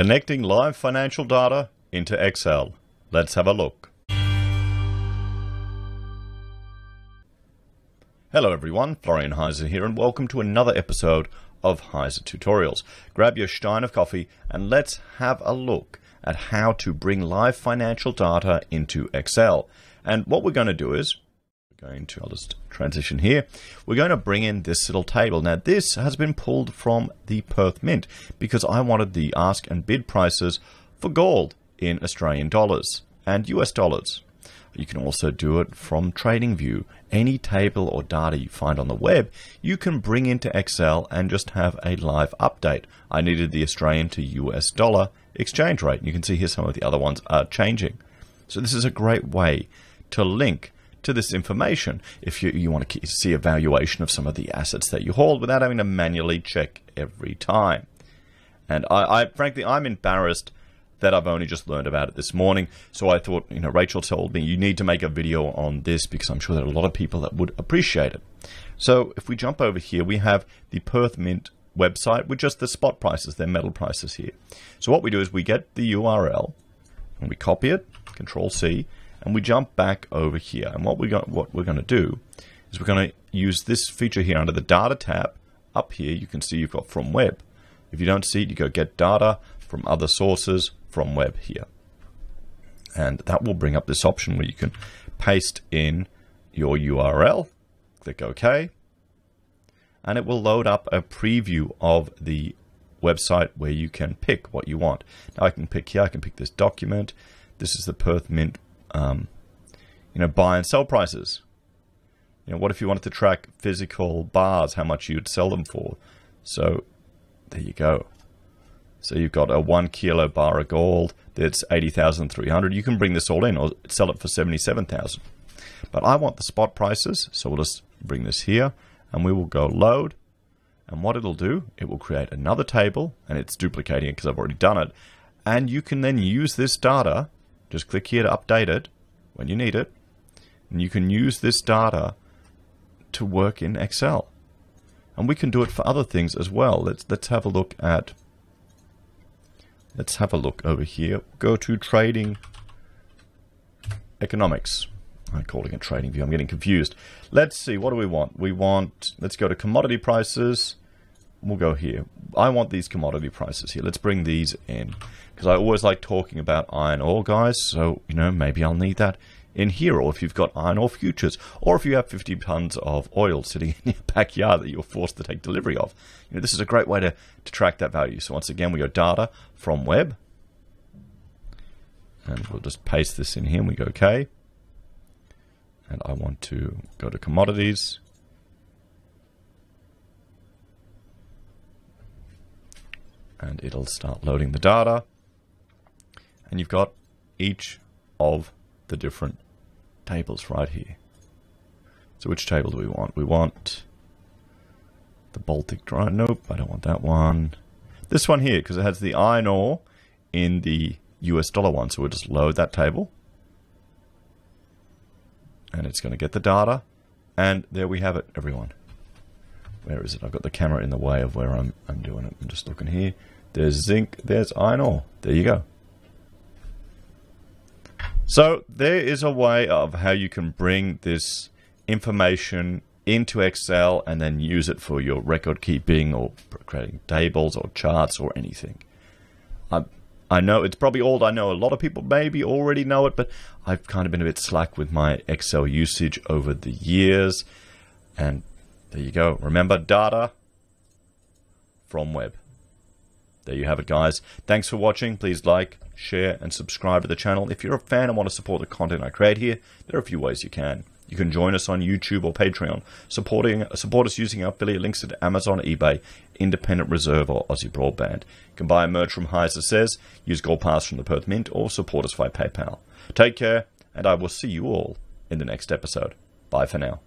Connecting live financial data into Excel. Let's have a look. Hello everyone, Florian Heise here and welcome to another episode of Heise Tutorials. Grab your stein of coffee and let's have a look at how to bring live financial data into Excel. And what we're going to do is going to, I'll just transition here. We're going to bring in this little table. Now this has been pulled from the Perth Mint because I wanted the ask and bid prices for gold in Australian dollars and US dollars. You can also do it from TradingView. Any table or data you find on the web, you can bring into Excel and just have a live update. I needed the Australian to US dollar exchange rate. You can see here some of the other ones are changing. So this is a great way to link to this information if you, you want to see a valuation of some of the assets that you hold without having to manually check every time. And I, I frankly, I'm embarrassed that I've only just learned about it this morning. So I thought, you know, Rachel told me you need to make a video on this because I'm sure there are a lot of people that would appreciate it. So if we jump over here, we have the Perth Mint website with just the spot prices, their metal prices here. So what we do is we get the URL and we copy it, Control C, and we jump back over here. And what we got, what we're going to do is we're going to use this feature here under the Data tab. Up here, you can see you've got From Web. If you don't see it, you go Get Data from other sources from Web here. And that will bring up this option where you can paste in your URL, click OK, and it will load up a preview of the website where you can pick what you want. Now I can pick here, I can pick this document. This is the Perth Mint um, you know, buy and sell prices. You know, what if you wanted to track physical bars, how much you'd sell them for? So there you go. So you've got a one kilo bar of gold that's 80,300. You can bring this all in or sell it for 77,000. But I want the spot prices. So we'll just bring this here and we will go load. And what it'll do, it will create another table and it's duplicating it because I've already done it. And you can then use this data just click here to update it when you need it. And you can use this data to work in Excel. And we can do it for other things as well. Let's let's have a look at let's have a look over here. Go to trading economics. I'm calling it trading view. I'm getting confused. Let's see, what do we want? We want, let's go to commodity prices. We'll go here. I want these commodity prices here. Let's bring these in because I always like talking about iron ore, guys. So, you know, maybe I'll need that in here. Or if you've got iron ore futures, or if you have 50 tons of oil sitting in your backyard that you're forced to take delivery of, you know, this is a great way to, to track that value. So once again, we go data from web. And we'll just paste this in here and we go OK. And I want to go to commodities. And it'll start loading the data and you've got each of the different tables right here. So which table do we want? We want the Baltic dry. Nope, I don't want that one. This one here, because it has the iron ore in the US dollar one. So we'll just load that table. And it's going to get the data. And there we have it, everyone. Where is it? I've got the camera in the way of where I'm, I'm doing it. I'm just looking here. There's zinc. There's iron ore. There you go. So there is a way of how you can bring this information into Excel and then use it for your record keeping or creating tables or charts or anything. I, I know it's probably old. I know a lot of people maybe already know it, but I've kind of been a bit slack with my Excel usage over the years. And there you go. Remember data from web. There you have it, guys. Thanks for watching. Please like, share, and subscribe to the channel. If you're a fan and want to support the content I create here, there are a few ways you can. You can join us on YouTube or Patreon, supporting support us using our affiliate links at Amazon, eBay, Independent Reserve, or Aussie Broadband. You can buy merch from Heise Says, use Gold Pass from the Perth Mint, or support us via PayPal. Take care, and I will see you all in the next episode. Bye for now.